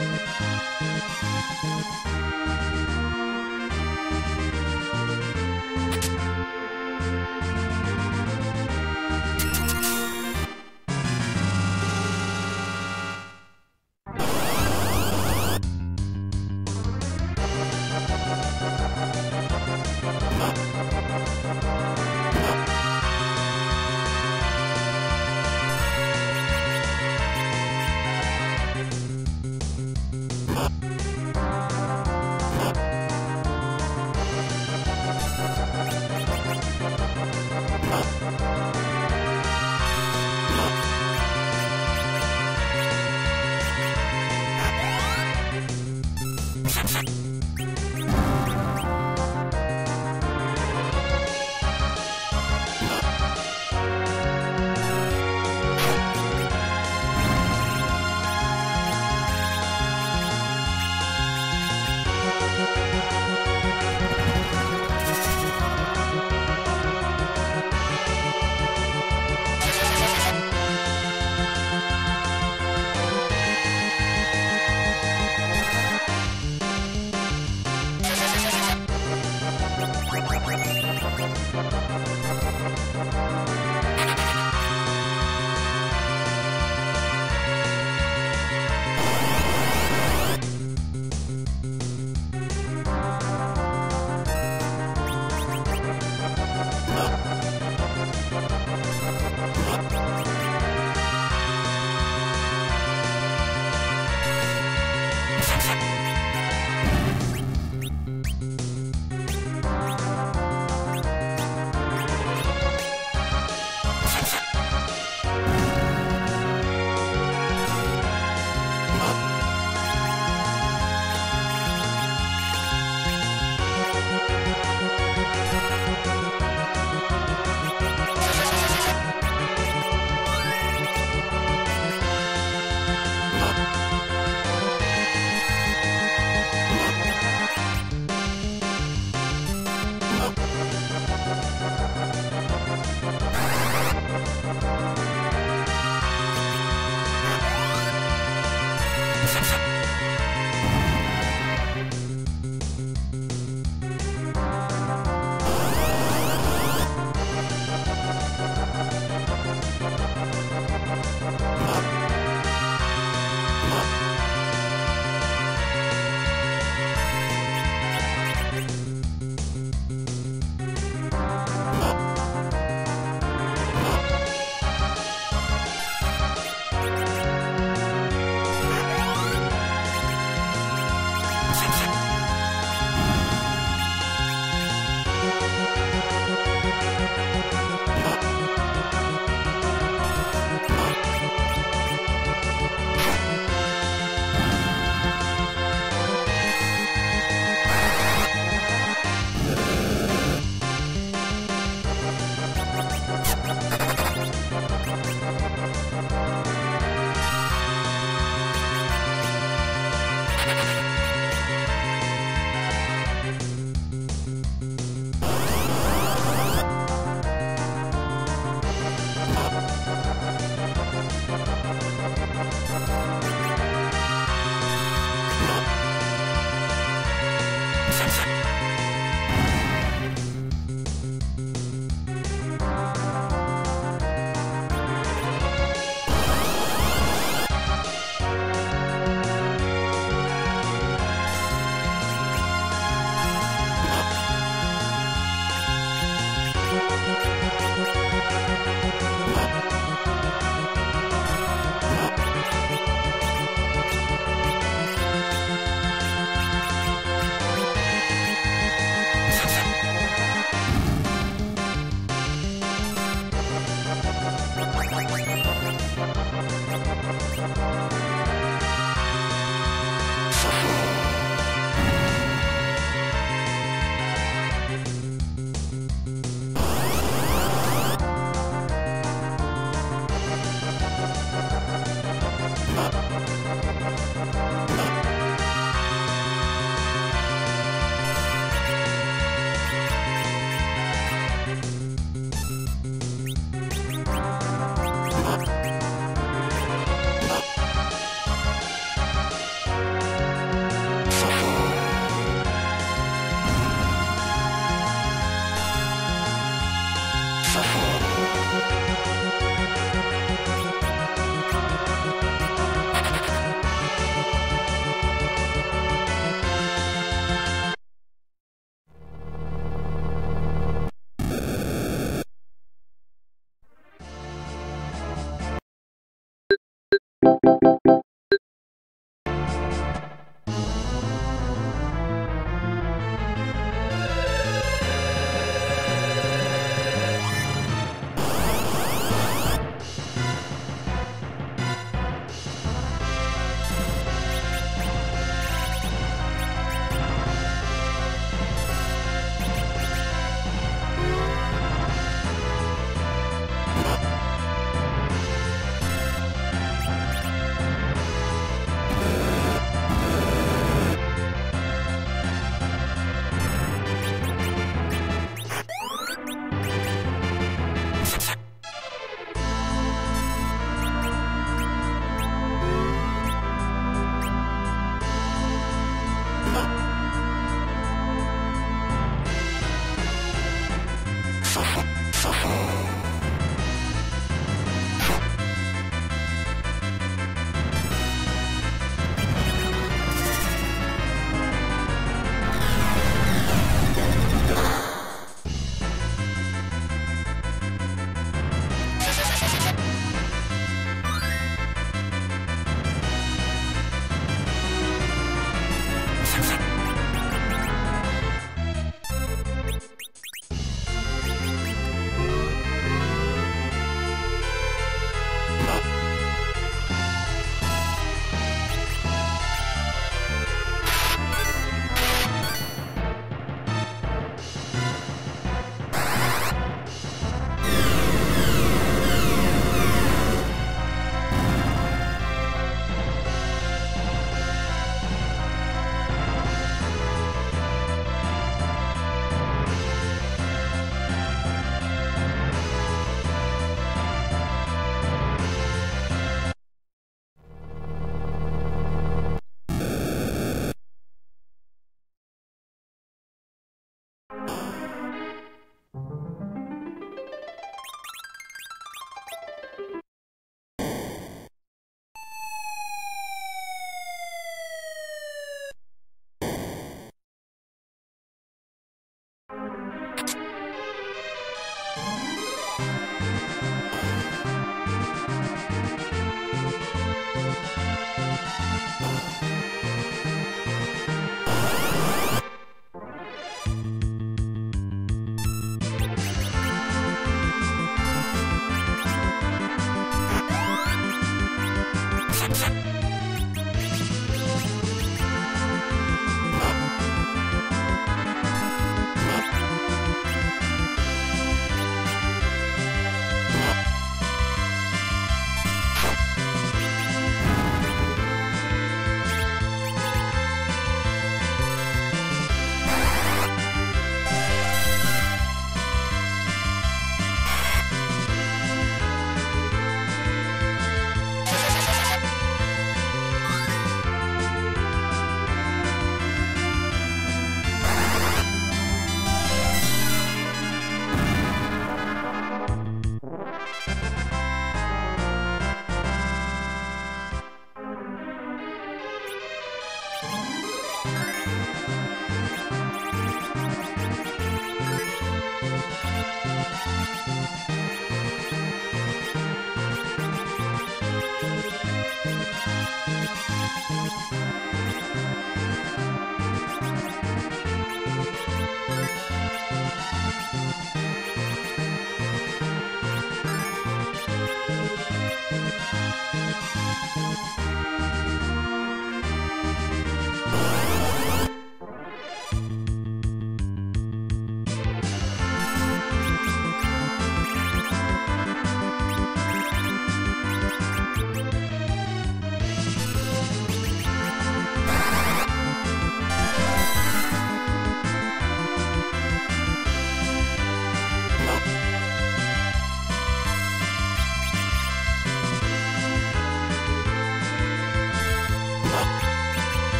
フフフフ。Thank you.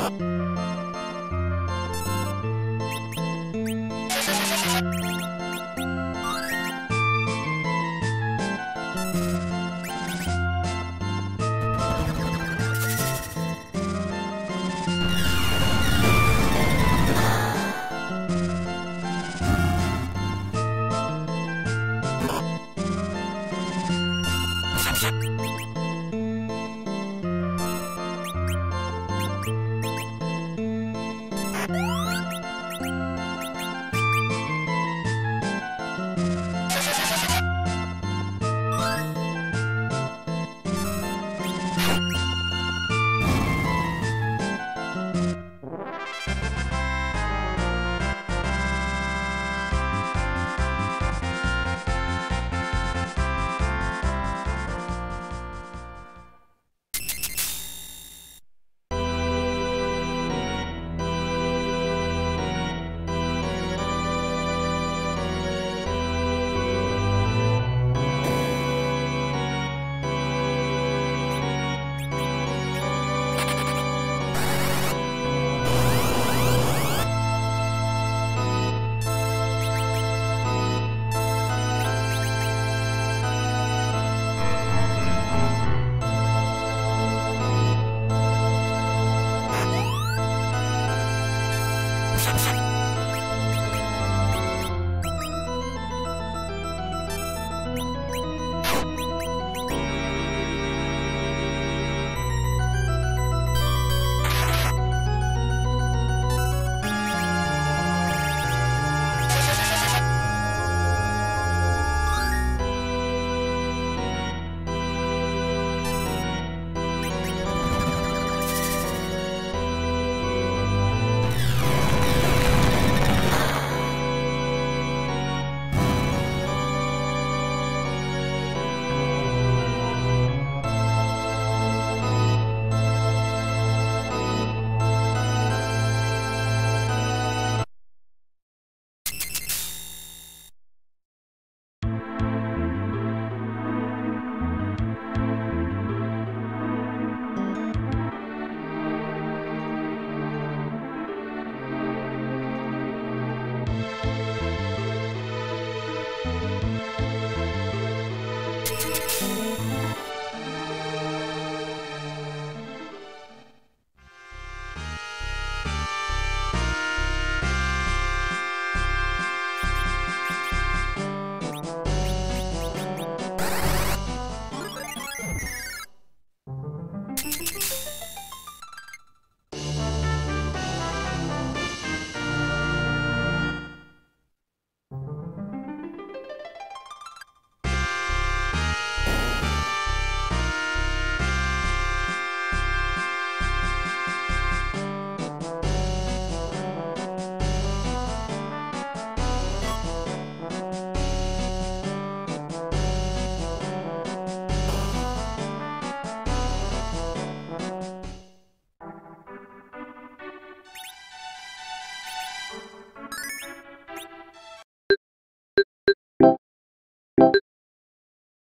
Yeah.